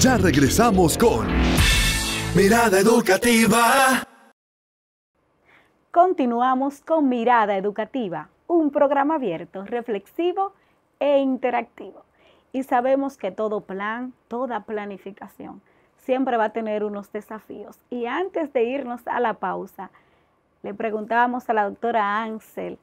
Ya regresamos con Mirada Educativa. Continuamos con Mirada Educativa, un programa abierto, reflexivo e interactivo. Y sabemos que todo plan, toda planificación, siempre va a tener unos desafíos. Y antes de irnos a la pausa, le preguntábamos a la doctora Ansel,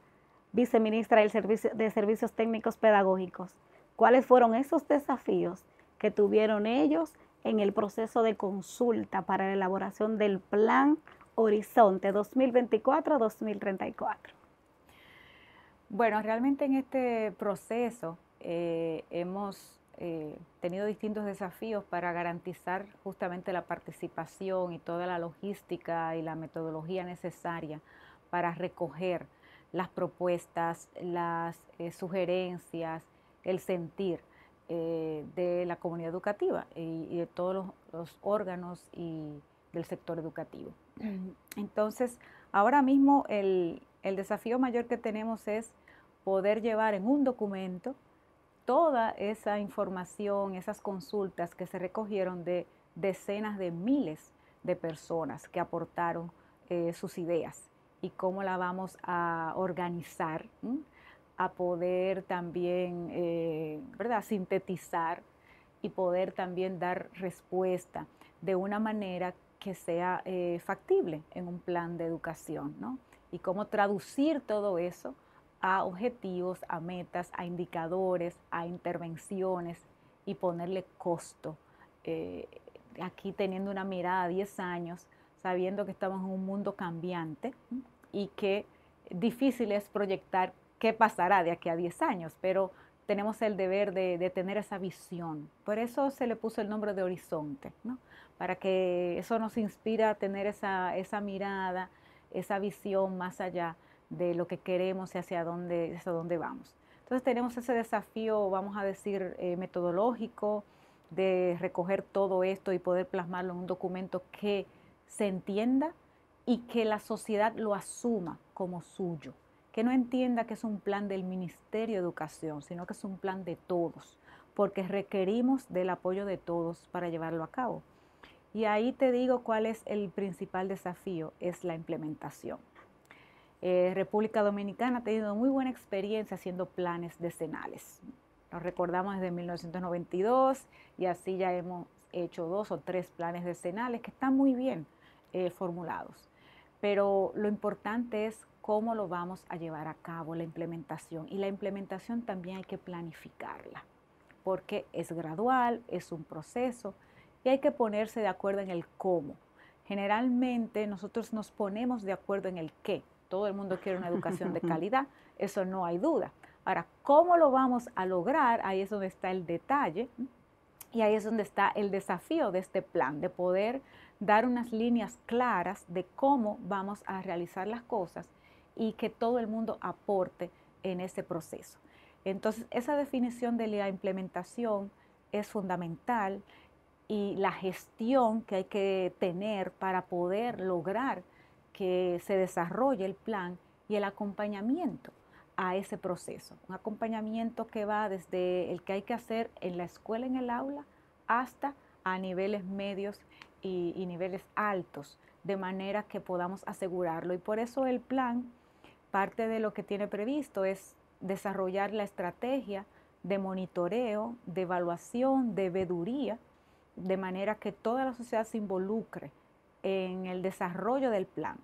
viceministra del Servicio, de Servicios Técnicos Pedagógicos, cuáles fueron esos desafíos que tuvieron ellos en el proceso de consulta para la elaboración del plan Horizonte 2024-2034. Bueno, realmente en este proceso eh, hemos eh, tenido distintos desafíos para garantizar justamente la participación y toda la logística y la metodología necesaria para recoger las propuestas, las eh, sugerencias, el sentir de la comunidad educativa y, de todos los, órganos y del sector educativo. Entonces, ahora mismo el desafío mayor que tenemos es poder llevar en un documento toda esa información, esas consultas que se recogieron de decenas de miles de personas que aportaron eh, sus ideas y cómo la vamos a organizar, a poder también, eh, ¿verdad?, sintetizar y poder también dar respuesta de una manera que sea eh, factible en un plan de educación, ¿no? Y cómo traducir todo eso a objetivos, a metas, a indicadores, a intervenciones y ponerle costo. Eh, aquí teniendo una mirada a 10 años, sabiendo que estamos en un mundo cambiante y que difícil es proyectar qué pasará de aquí a 10 años, pero tenemos el deber de, tener esa visión. Por eso se le puso el nombre de horizonte, para que eso nos inspira a tener esa, esa mirada, esa visión más allá de lo que queremos y hacia dónde, hacia dónde vamos. Entonces tenemos ese desafío, vamos a decir, eh, metodológico, de recoger todo esto y poder plasmarlo en un documento que se entienda y que la sociedad lo asuma como suyo, que no entienda que es un plan del Ministerio de Educación, sino que es un plan de todos, porque requerimos del apoyo de todos para llevarlo a cabo. Y ahí te digo cuál es el principal desafío, es la implementación. Eh, República Dominicana ha tenido muy buena experiencia haciendo planes decenales. Nos recordamos desde 1992 y así ya hemos hecho dos o tres planes decenales que están muy bien eh, formulados. Pero lo importante es cómo lo vamos a llevar a cabo, la implementación. Y la implementación también hay que planificarla, porque es gradual, es un proceso y hay que ponerse de acuerdo en el cómo. Generalmente nosotros nos ponemos de acuerdo en el qué, todo el mundo quiere una educación de calidad, eso no hay duda. Ahora, ¿cómo lo vamos a lograr? Ahí es donde está el detalle y ahí es donde está el desafío de este plan, de poder dar unas líneas claras de cómo vamos a realizar las cosas y que todo el mundo aporte en ese proceso. Entonces, esa definición de la implementación es fundamental y la gestión que hay que tener para poder lograr que se desarrolle el plan y el acompañamiento a ese proceso. Un acompañamiento que va desde el que hay que hacer en la escuela, en el aula, hasta a niveles medios y, niveles altos, de manera que podamos asegurarlo. Y por eso el plan, parte de lo que tiene previsto es desarrollar la estrategia de monitoreo, de evaluación, de veduría, de manera que toda la sociedad se involucre en el desarrollo del plan.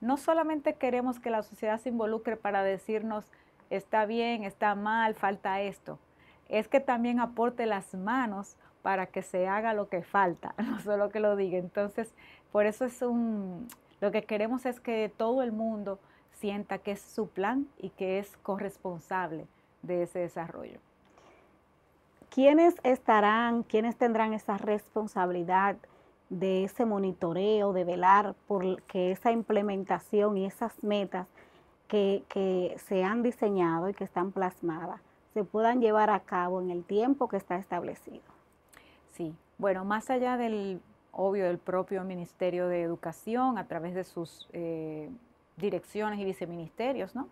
No solamente queremos que la sociedad se involucre para decirnos está bien, está mal, falta esto, es que también aporte las manos para que se haga lo que falta, no solo que lo diga. Entonces, por eso es un, lo que queremos es que todo el mundo sienta que es su plan y que es corresponsable de ese desarrollo. ¿Quiénes estarán, quiénes tendrán esa responsabilidad de ese monitoreo, de velar por que esa implementación y esas metas que, se han diseñado y que están plasmadas se puedan llevar a cabo en el tiempo que está establecido. Sí, bueno, más allá del obvio del propio Ministerio de Educación a través de sus eh, direcciones y viceministerios, ¿no?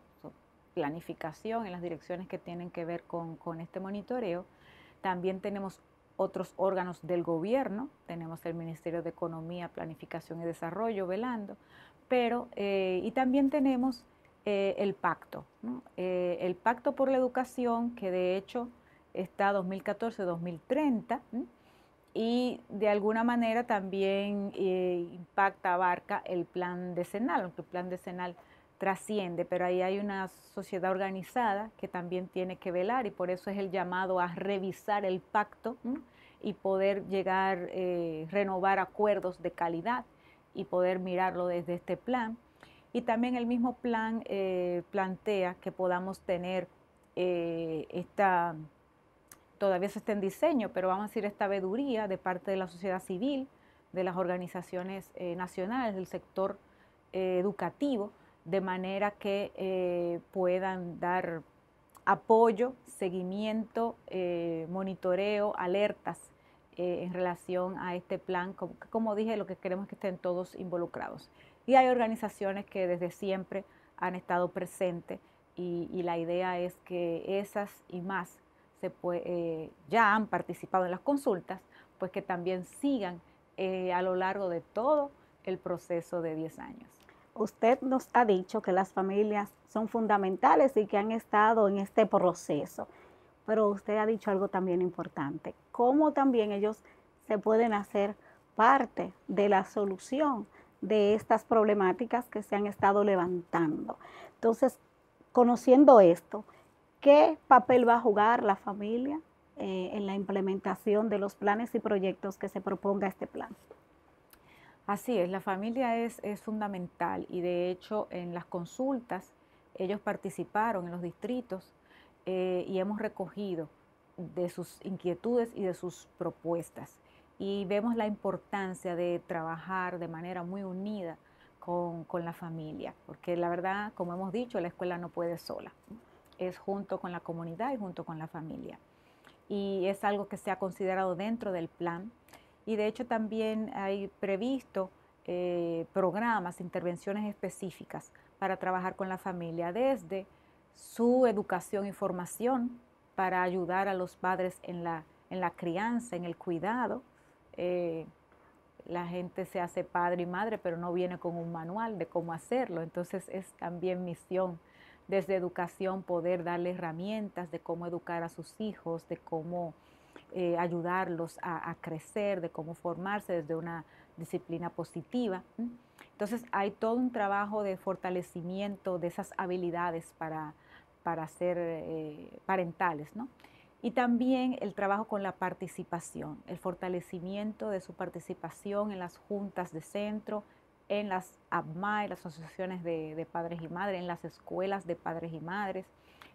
planificación en las direcciones que tienen que ver con, este monitoreo, también tenemos otros órganos del gobierno, tenemos el Ministerio de Economía, Planificación y Desarrollo velando, pero eh, y también tenemos eh, el pacto, eh, el pacto por la educación que de hecho está 2014-2030 y de alguna manera también impacta, abarca el plan decenal, aunque el plan decenal trasciende, pero ahí hay una sociedad organizada que también tiene que velar y por eso es el llamado a revisar el pacto y poder llegar, eh, renovar acuerdos de calidad y poder mirarlo desde este plan. Y también el mismo plan eh, plantea que podamos tener eh, esta, todavía se está en diseño, pero vamos a decir esta veeduría de parte de la sociedad civil, de las organizaciones nacionales, del sector educativo, de manera que puedan dar apoyo, seguimiento, monitoreo, alertas eh, en relación a este plan. Como, como, dije, lo que queremos es que estén todos involucrados. Y hay organizaciones que desde siempre han estado presentes y, la idea es que esas y más se eh, ya han participado en las consultas, pues que también sigan eh, a lo largo de todo el proceso de 10 años. Usted nos ha dicho que las familias son fundamentales y que han estado en este proceso pero usted ha dicho algo también importante, cómo también ellos se pueden hacer parte de la solución de estas problemáticas que se han estado levantando. Entonces, conociendo esto, ¿qué papel va a jugar la familia eh, en la implementación de los planes y proyectos que se proponga este plan? Así es, la familia es, fundamental y de hecho en las consultas ellos participaron en los distritos eh, y hemos recogido de sus inquietudes y de sus propuestas. Y vemos la importancia de trabajar de manera muy unida con, la familia, porque la verdad, como hemos dicho, la escuela no puede sola, es junto con la comunidad y junto con la familia. Y es algo que se ha considerado dentro del plan. Y de hecho también hay previsto eh, programas, intervenciones específicas para trabajar con la familia desde su educación y formación para ayudar a los padres en la, en la crianza, en el cuidado. Eh, la gente se hace padre y madre, pero no viene con un manual de cómo hacerlo. Entonces es también misión desde educación poder darle herramientas de cómo educar a sus hijos, de cómo eh, ayudarlos a, crecer, de cómo formarse desde una disciplina positiva. Entonces hay todo un trabajo de fortalecimiento de esas habilidades para, para ser eh, parentales, ¿no? Y también el trabajo con la participación, el fortalecimiento de su participación en las juntas de centro, en las ABMAE, las asociaciones de, padres y madres, en las escuelas de padres y madres,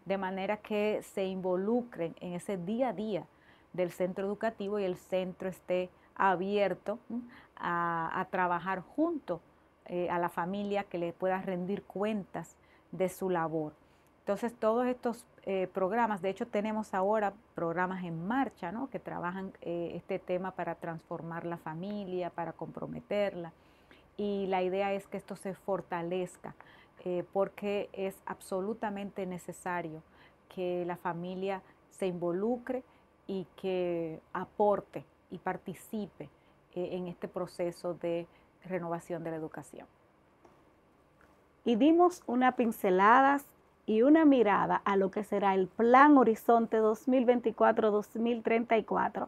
de manera que se involucren en ese día a día del centro educativo y el centro esté abierto a, a, trabajar junto eh, a la familia que le pueda rendir cuentas de su labor. Entonces, todos estos eh, programas, de hecho tenemos ahora programas en marcha, ¿no? Que trabajan eh, este tema para transformar la familia, para comprometerla. Y la idea es que esto se fortalezca, eh, porque es absolutamente necesario que la familia se involucre y que aporte y participe en este proceso de renovación de la educación. Y dimos una pincelada y una mirada a lo que será el Plan Horizonte 2024-2034.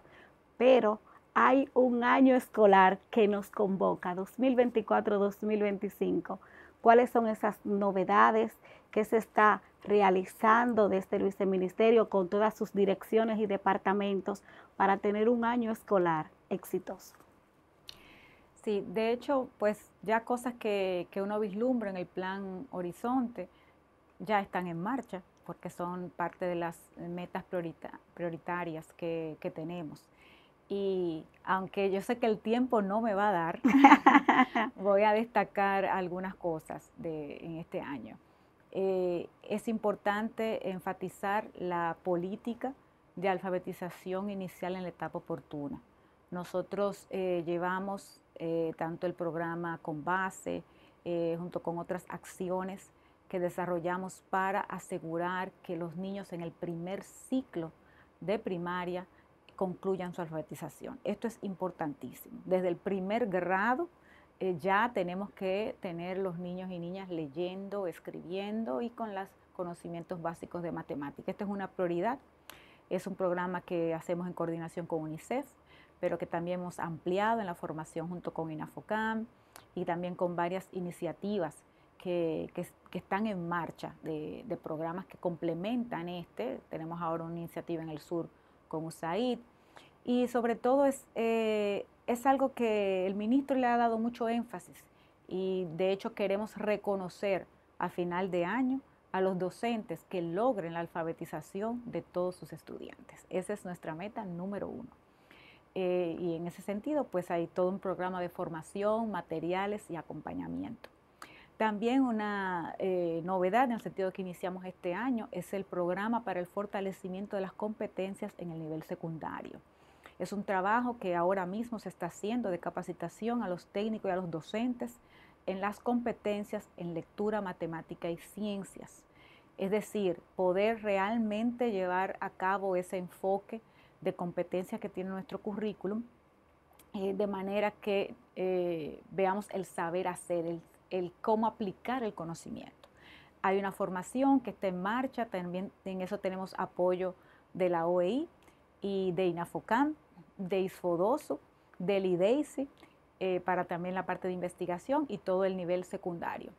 Pero hay un año escolar que nos convoca, 2024-2025. ¿Cuáles son esas novedades que se está realizando desde el viceministerio con todas sus direcciones y departamentos para tener un año escolar exitoso? Sí, de hecho, pues ya cosas que, que uno vislumbra en el plan Horizonte, ya están en marcha porque son parte de las metas prioritarias que, tenemos. Y aunque yo sé que el tiempo no me va a dar, voy a destacar algunas cosas de, en este año. Eh, es importante enfatizar la política de alfabetización inicial en la etapa oportuna. Nosotros eh, llevamos eh, tanto el programa con base, junto con otras acciones, que desarrollamos para asegurar que los niños en el primer ciclo de primaria concluyan su alfabetización. Esto es importantísimo. Desde el primer grado eh, ya tenemos que tener los niños y niñas leyendo, escribiendo y con los conocimientos básicos de matemática. Esta es una prioridad. Es un programa que hacemos en coordinación con UNICEF, pero que también hemos ampliado en la formación junto con INAFOCAM y también con varias iniciativas que, están en marcha de, programas que complementan este. Tenemos ahora una iniciativa en el sur con USAID y sobre todo es, eh, es algo que el ministro le ha dado mucho énfasis y de hecho queremos reconocer a final de año a los docentes que logren la alfabetización de todos sus estudiantes. Esa es nuestra meta número uno. Eh, y en ese sentido, pues hay todo un programa de formación, materiales y acompañamiento. También una eh, novedad en el sentido que iniciamos este año es el programa para el fortalecimiento de las competencias en el nivel secundario. Es un trabajo que ahora mismo se está haciendo de capacitación a los técnicos y a los docentes en las competencias en lectura, matemática y ciencias. Es decir, poder realmente llevar a cabo ese enfoque de competencias que tiene nuestro currículum, eh, de manera que eh, veamos el saber hacer, el el cómo aplicar el conocimiento. Hay una formación que está en marcha, también en eso tenemos apoyo de la OEI y de INAFOCAM, de ISFODOSO, del IDEICI, eh, para también la parte de investigación y todo el nivel secundario.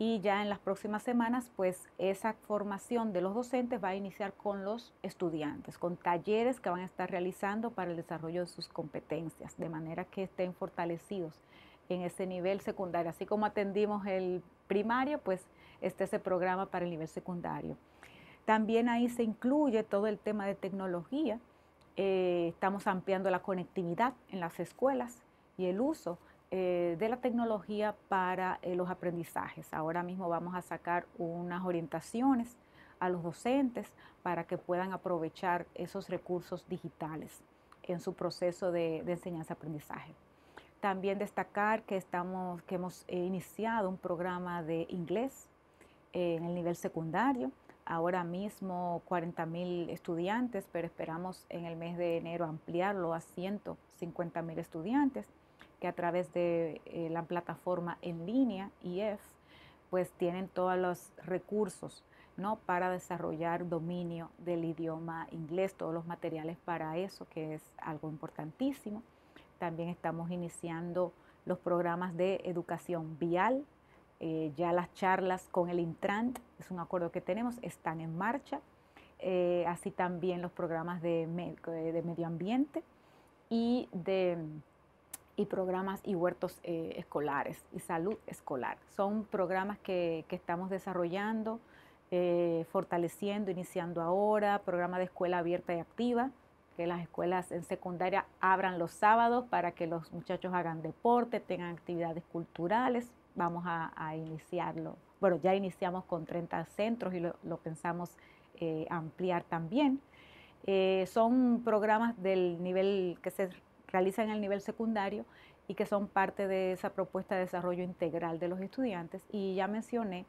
Y ya en las próximas semanas, pues esa formación de los docentes va a iniciar con los estudiantes, con talleres que van a estar realizando para el desarrollo de sus competencias, de manera que estén fortalecidos en ese nivel secundario. Así como atendimos el primario, pues este es el programa para el nivel secundario. También ahí se incluye todo el tema de tecnología. Eh, estamos ampliando la conectividad en las escuelas y el uso eh, de la tecnología para eh, los aprendizajes. Ahora mismo vamos a sacar unas orientaciones a los docentes para que puedan aprovechar esos recursos digitales en su proceso de enseñanza-aprendizaje. También destacar que, estamos, que hemos eh, iniciado un programa de inglés eh, en el nivel secundario. Ahora mismo 40 mil estudiantes, pero esperamos en el mes de enero ampliarlo a 150 mil estudiantes que a través de eh, la plataforma en línea IF, pues tienen todos los recursos ¿no? para desarrollar dominio del idioma inglés, todos los materiales para eso, que es algo importantísimo. También estamos iniciando los programas de educación vial. Eh, ya las charlas con el Intrant, es un acuerdo que tenemos, están en marcha. Eh, así también los programas de, eh, de medio ambiente y, de, y programas y huertos escolares y salud escolar. Son programas que, que estamos desarrollando, fortaleciendo, iniciando ahora, programa de escuela abierta y activa, que las escuelas en secundaria abran los sábados para que los muchachos hagan deporte, tengan actividades culturales. Vamos a, iniciarlo. Bueno, ya iniciamos con 30 centros y lo, pensamos eh, ampliar también. Eh, son programas del nivel que se realizan en el nivel secundario y que son parte de esa propuesta de desarrollo integral de los estudiantes. Y ya mencioné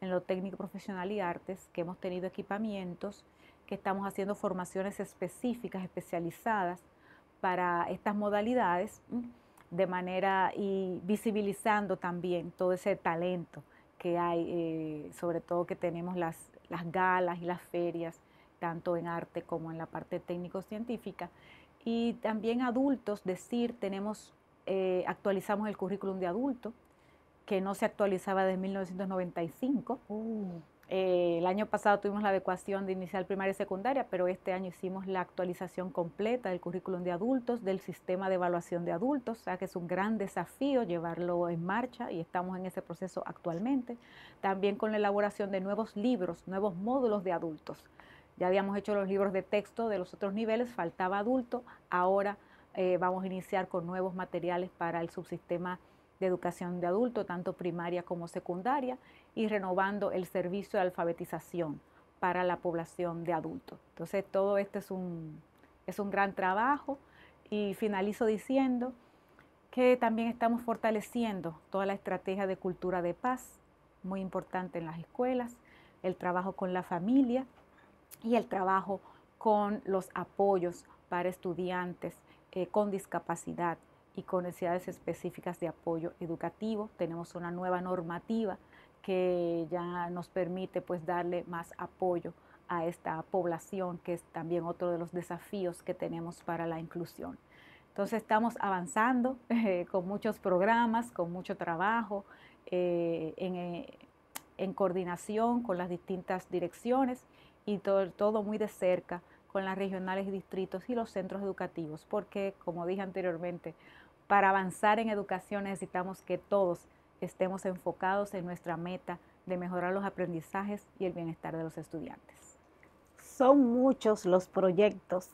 en lo técnico profesional y artes que hemos tenido equipamientos que estamos haciendo formaciones específicas, especializadas para estas modalidades, de manera y visibilizando también todo ese talento que hay, eh, sobre todo que tenemos las, las galas y las ferias, tanto en arte como en la parte técnico-científica. Y también adultos, decir, tenemos, eh, actualizamos el currículum de adulto, que no se actualizaba desde 1995. Eh, el año pasado tuvimos la adecuación de inicial primaria y secundaria, pero este año hicimos la actualización completa del currículum de adultos, del sistema de evaluación de adultos, o sea que es un gran desafío llevarlo en marcha y estamos en ese proceso actualmente. También con la elaboración de nuevos libros, nuevos módulos de adultos. Ya habíamos hecho los libros de texto de los otros niveles, faltaba adulto, ahora eh, vamos a iniciar con nuevos materiales para el subsistema de educación de adulto, tanto primaria como secundaria, y renovando el servicio de alfabetización para la población de adultos. Entonces, todo esto es un, es un gran trabajo y finalizo diciendo que también estamos fortaleciendo toda la estrategia de cultura de paz, muy importante en las escuelas, el trabajo con la familia y el trabajo con los apoyos para estudiantes eh, con discapacidad y con necesidades específicas de apoyo educativo. Tenemos una nueva normativa que ya nos permite pues darle más apoyo a esta población, que es también otro de los desafíos que tenemos para la inclusión. Entonces estamos avanzando eh, con muchos programas, con mucho trabajo, eh, en, en, coordinación con las distintas direcciones y todo, todo muy de cerca con las regionales y distritos y los centros educativos, porque como dije anteriormente, para avanzar en educación necesitamos que todos estemos enfocados en nuestra meta de mejorar los aprendizajes y el bienestar de los estudiantes. Son muchos los proyectos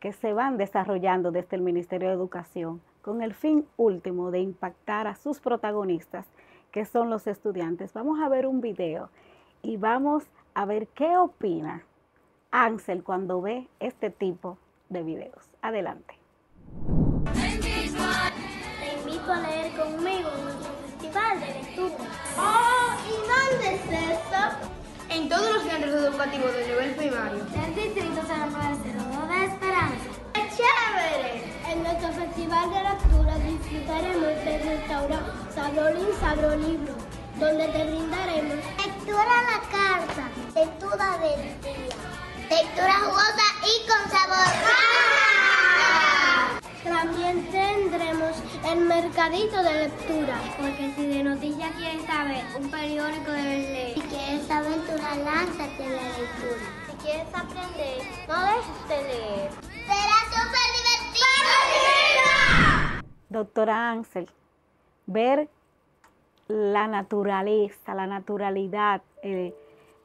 que se van desarrollando desde el Ministerio de Educación con el fin último de impactar a sus protagonistas, que son los estudiantes. Vamos a ver un video y vamos a ver qué opina Ansel cuando ve este tipo de videos. Adelante. ¡Oh! ¿Y dónde es eso? En todos los centros educativos de nivel primario. El distrito San Marcelo de Esperanza. ¡Qué chévere! En nuestro festival de lectura disfrutaremos del restaurante Sabrolín Sabrolibro, donde te brindaremos lectura a la carta, lectura del día Lectura jugosa y con sabor. También tendremos el mercadito de lectura. Porque si de noticias quieres saber, un periódico debes leer. Si quieres aventura, lánzate en la lectura. Si quieres aprender, no dejes de leer. Será súper divertido. Doctora Ansel, ver la naturaleza, la naturalidad, eh,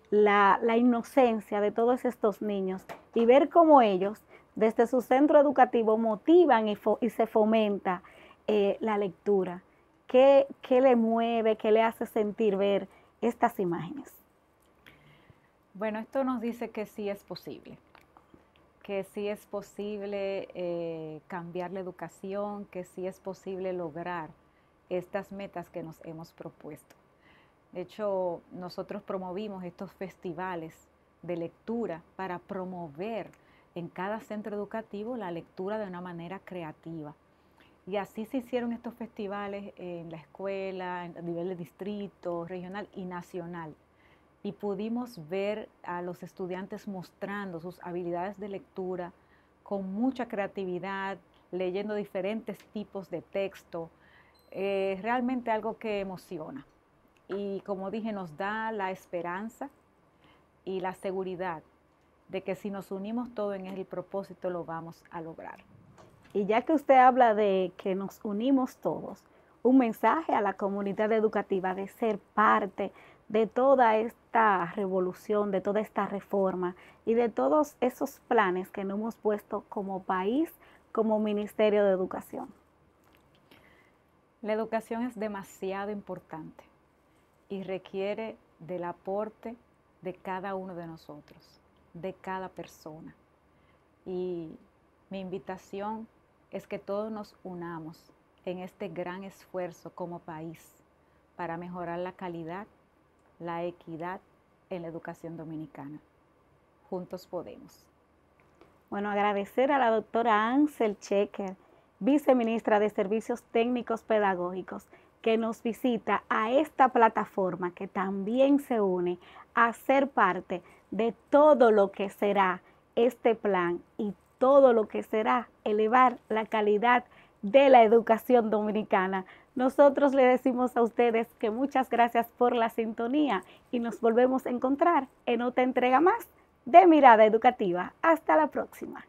la, inocencia de todos estos niños y ver cómo ellos desde su centro educativo motivan y, se fomenta eh, la lectura. ¿Qué, ¿Qué le mueve, qué le hace sentir ver estas imágenes? Bueno, esto nos dice que sí es posible, que sí es posible eh, cambiar la educación, que sí es posible lograr estas metas que nos hemos propuesto. De hecho, nosotros promovimos estos festivales de lectura para promover en cada centro educativo la lectura de una manera creativa. Y así se hicieron estos festivales en la escuela, a nivel de distrito, regional y nacional. Y pudimos ver a los estudiantes mostrando sus habilidades de lectura con mucha creatividad, leyendo diferentes tipos de texto. Eh, realmente algo que emociona y como dije, nos da la esperanza y la seguridad de que si nos unimos todos en el propósito lo vamos a lograr. Y ya que usted habla de que nos unimos todos, un mensaje a la comunidad educativa de ser parte de toda esta revolución, de toda esta reforma y de todos esos planes que nos hemos puesto como país, como Ministerio de Educación. La educación es demasiado importante y requiere del aporte de cada uno de nosotros, de cada persona. Y mi invitación es que todos nos unamos en este gran esfuerzo como país para mejorar la calidad, la equidad en la educación dominicana. Juntos podemos. Bueno, agradecer a la doctora Ansel Checker, viceministra de Servicios Técnicos Pedagógicos, que nos visita a esta plataforma que también se une a ser parte de todo lo que será este plan y todo lo que será elevar la calidad de la educación dominicana. Nosotros le decimos a ustedes que muchas gracias por la sintonía y nos volvemos a encontrar en otra entrega más de Mirada Educativa. Hasta la próxima.